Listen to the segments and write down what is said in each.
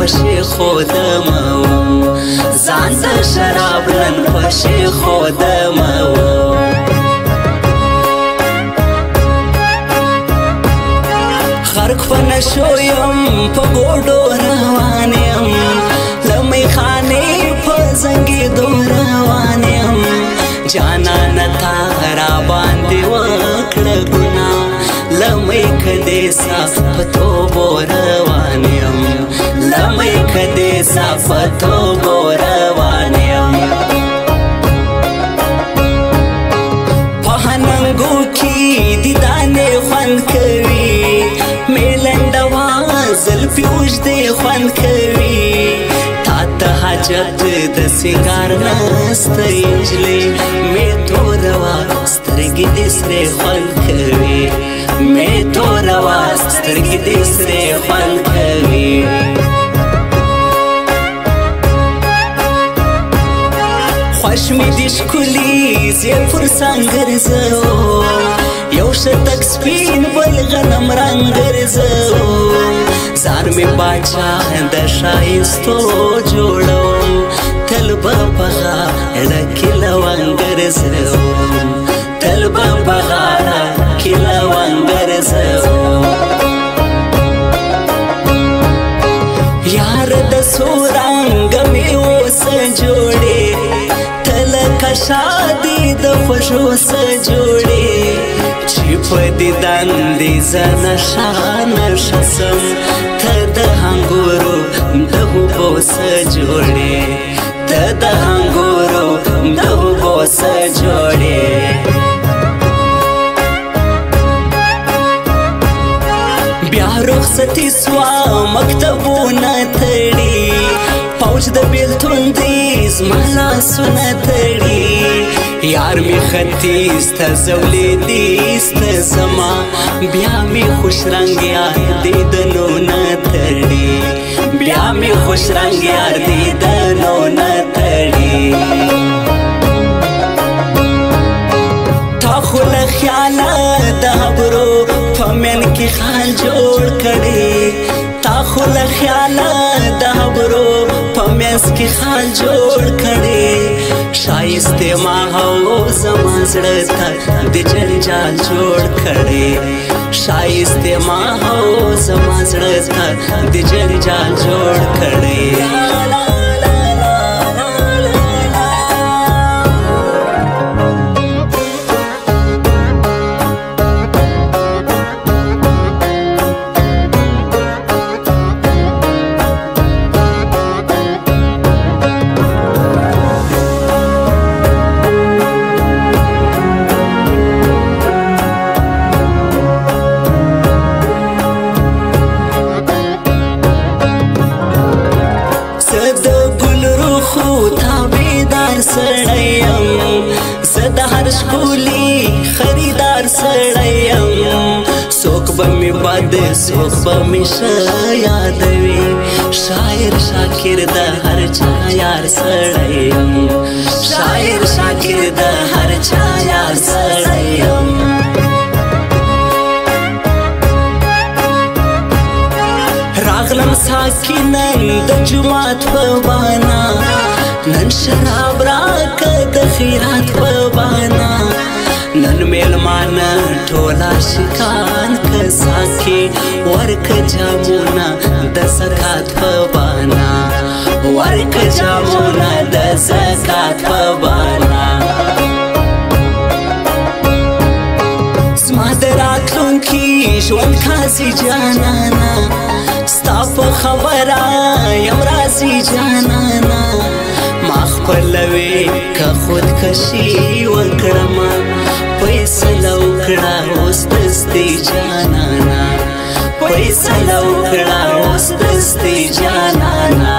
پشی خودم و زان سر شراب لن پشی خودم و خرق فنشویم پا گوڑو روانیم لمی خانی پا زنگی دو روانیم جانان تا غرابان دیوکڑ گنا لمی کدی صاف پتو بورم مسافتو ګوروانیم په هننګو کې دي دانه خوان کوي ملند وازل فیوج دې خوان کوي تا ته حاجت د سنگار نستې انجلې مې تور سترګې دې سره خوان کوي مې تور سترګې دې سره خوان کوي خوښ مې دې ښکلي زیات فرسان ګرځو یو شتک سپین بل غنم رنګ ګرځو ځان مې باچا د شایستو جوړو تل به په غاړه کې لونګ ګرځو تل به شو سجوړي چې په دې داندې زنه شان شسم ته د هنګورو دغه بوس جوړي ته د هنګورو دغه بوس جوړي بیا رخصتي سوا مکتبونه تړي اوج د بیلتون دی زما لاسونه تړي یار می ختی است زولې دی است زما بیا می خوش رنگ یار دی دنو نه تړي بیا می خوش رنگ یار دی دنو نه تړي خل خیال د خبرو فمن کی خال جوړ کړي تا خل خیال पास के हाल जोड़ खड़े शाइस्ते माहौ समझड़ था जाल जोड़ खड़े शाइस्ते माहौ समझड़ था जाल जोड़ खड़े بد سوخ به میشه یادوي شاعر شاکر د هر چا یار سړی شاعر شاکر د هر چا یار سړی راغلم ساکین د جمعات په بانا نن شراب راک د خیرات په بانا نن میلمانه ټول عاشقان کساکي ورک جامونه د زکات په بانا ورک جامونه د زکات په بانا زما دراتلونکي ژوند خاصي جانانا ستا په خبره یم راځي جانانا ما خپلوي که خودکشي وکړم فیصلو کړه اوس دستي جانانا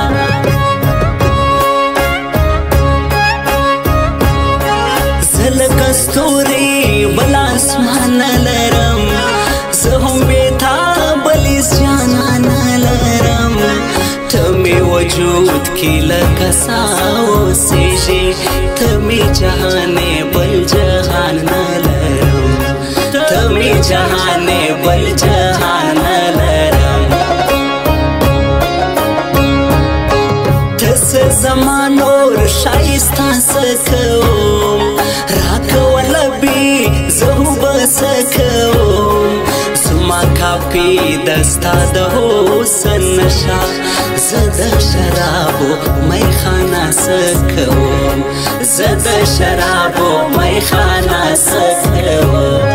زلک ستوري بل اسمان لرم زه هم بیتا بلیس جانانا لرم تمه وجود کې لکه سا اوسېږي تمه جهان بل جهان نه لرم تمه جهان بل جهان زمانور شایستا سکوم راکو لبی زهو بسکوم زما کافی دستا د سن نشا زد شرابو خانا سکوم زد شرابو خانا سکوم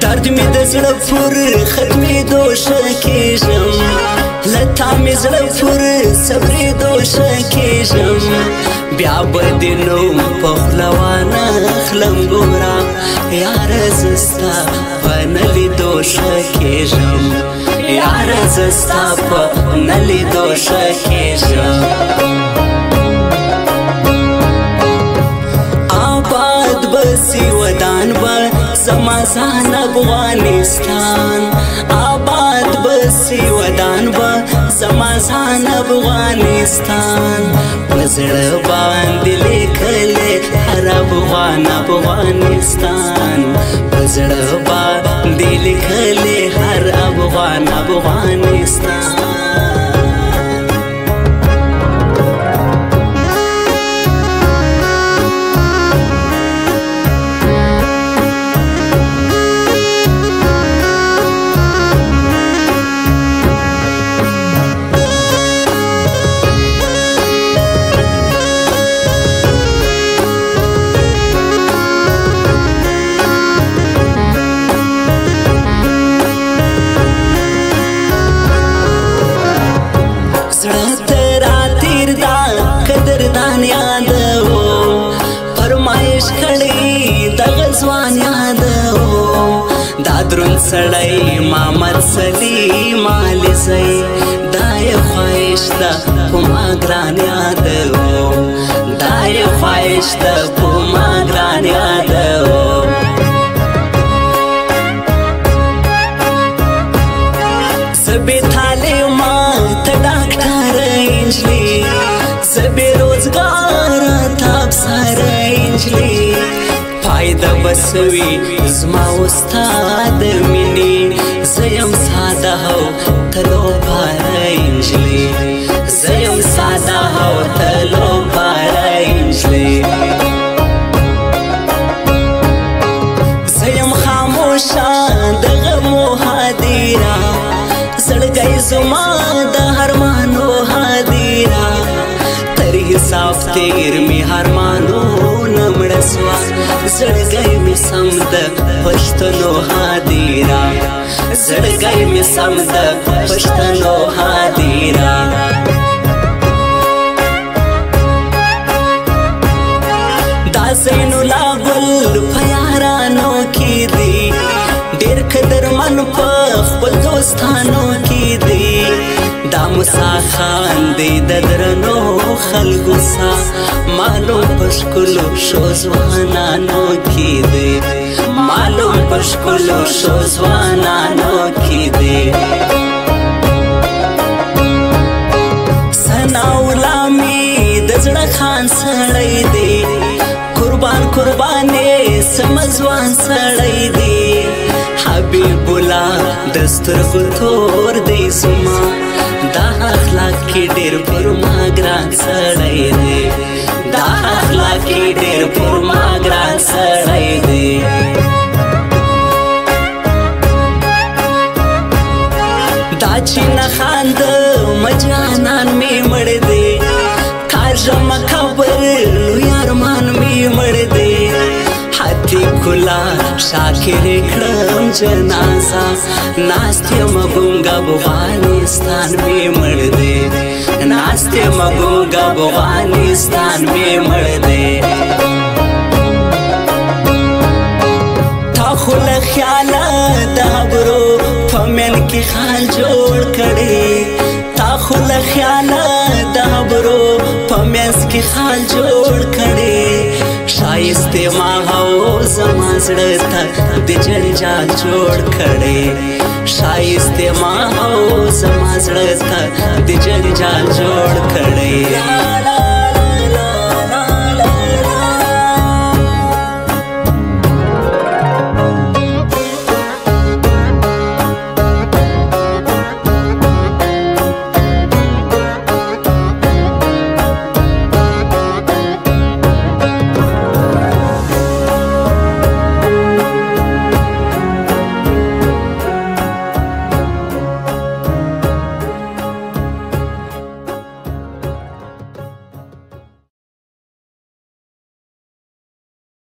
درد می د زړه خل صبرېدو ښه کېږم له تا مې زړه پورې صبرېدو ښه کېږم بیا به دې نوم په خوله وانهخلم ګوره یاره زه ستا په نه لیدو ښه کېږم یاره زه ستا په نه لیدو ښه کېږم ودان به زما ځان افغانستان بسی ودان با زمازان افغانستان پزړ باندې لیکل هر افغان افغانستان پزړ باندې لیکل هر افغان افغانستان ګل سړی محمد سلیم علي زي دای خواهش ده کومه ګران یادو دای خواهش ده کومه ګران د بسوي زما استاد مني زیم ساده هو تلو پای انجلی زړګي می سم د پښتنو هاديرا زړګي می سم د پښتنو هاديرا دا زینو پښکلو شو ځوانانو کې دی معلوم پښکلو شو ځوانانو کې دی سناولا می د زړه خان سړی دی قربان قربانې سمځوان سړی دی حبیب الله دسترغو تور دی زما دا اخلاق کې ډېر پرما ګران سړی دی ډېر پر ما ګران سړی دی دا چې نه خاند مجانان می مړ دی کاژم خبر لوی ارمان می مړ دی حتی کلا شاکر کړم جنازه ناستې مګونګا افغانستان می مړ دی ناستې مګونګا افغانستان می مړ دی د ابرو په من کې خان جوړ کړي تا خو له خیاله د ابرو په من کې خان جوړ کړي شایسته ما هو زما زړه ته د جنجال جوړ کړي شایسته ما هو زما زړه ته د جنجال جوړ کړي